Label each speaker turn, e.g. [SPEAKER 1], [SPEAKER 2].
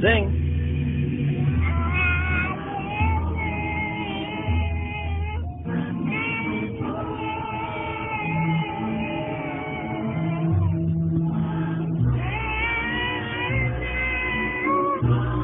[SPEAKER 1] Zing. Thank you.